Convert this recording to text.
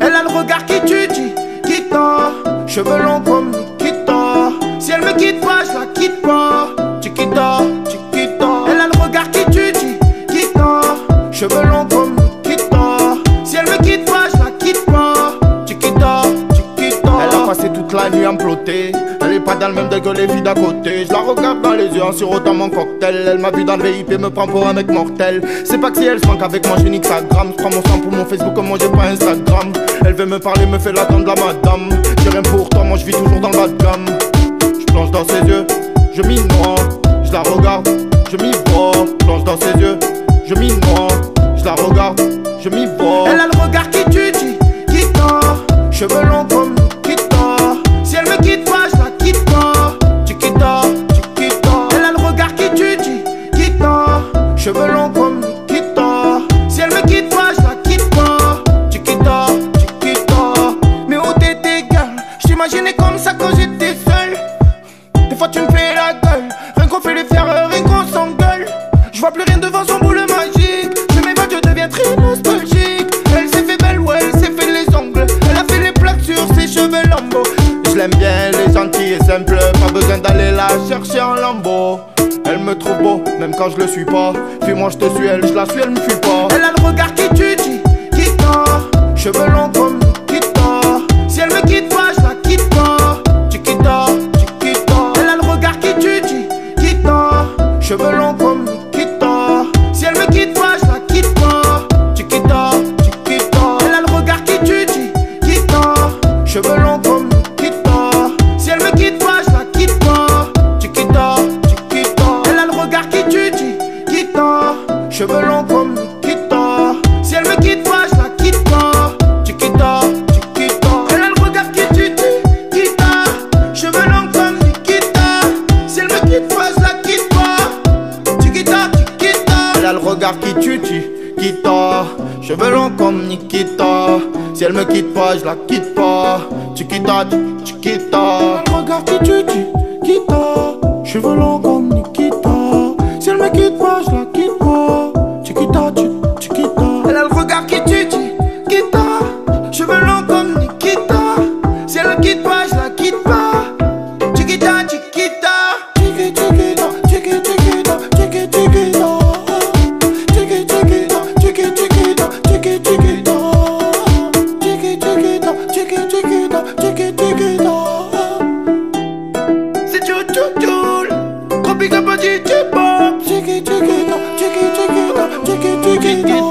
Elle a le regard qui tue, Chiquita. Cheveux longs comme Nikita. Si elle me quitte pas, je la quitte pas. Chiquita, Chiquita. Elle a le regard qui tue, Chiquita. Cheveux longs passé toute la nuit à me. Elle est pas dans le même que les filles d'à côté. Je la regarde dans les yeux en sirotant mon cocktail. Elle m'a vu dans le VIP, me prend pour un mec mortel. C'est pas que si elle se manque avec moi, j'ai sa gramme. Je prends mon sang pour mon Facebook, comme moi j'ai pas Instagram. Elle veut me parler, me fait l'attendre la madame. J'ai rien pour toi, moi je vis toujours dans de gamme. Je plonge dans ses yeux, je m'y noie. Je la regarde, je m'y vois. Plonge dans ses yeux, je m'y noie. Je la regarde, je m'y vois. Elle a le regard qui tue, qui tord. Cheveux Comme. Si elle me quitte pas, je quitte pas. Chiquita, Chiquita. Mais où t'étais, gueule? J'imaginais comme ça quand j'étais seul. Des fois tu me fais la gueule. Rien qu'on fait les faire, rien qu'on s'engueule. Je vois plus rien devant son boule magique. Je m'évade, je deviens très nostalgique. Elle s'est fait belle, ouais, elle s'est fait les ongles. Elle a fait les plaques sur ses cheveux lambeaux. Je l'aime bien, elle est gentille et simple. Pas besoin d'aller la chercher en lambeau. Elle me trouve beau, même quand je le suis pas. Puis moi je te suis, elle, je la suis, elle me fuit pas. Elle a le regard qui tue, qui tord. Cheveux longs regard qui tue, Chiquita. Cheveux longs comme Nikita. Si elle me quitte pas, je la quitte pas. Chiquita, Chiquita. Elle regarde qui tu dis, quitta. Cheveux longs comme can